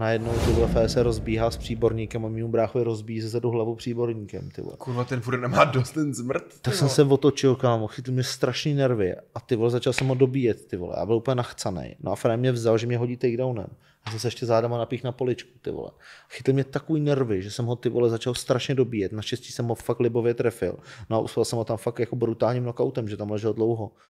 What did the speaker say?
najednou ty vole se rozbíhá s příborníkem a mýmu bráchovi rozbíjí ze hlavu příborníkem, ty vole. Kurva, ten furt nemá dost ten zmrt. Tak jsem se otočil, kámo, chytl mě strašný nervy a ty vole, začal jsem ho dobíjet, ty vole, já byl úplně nachcanej. No a Fran mě vzal, že mě hodí takedownem. A jsem se ještě zádama napích na poličku, ty vole. Chytl mě takový nervy, že jsem ho ty vole začal strašně dobíjet. Naštěstí jsem ho fakt libově trefil. No a uspěl jsem ho tam fakt jako brutálním knockoutem, že tam ležel dlouho.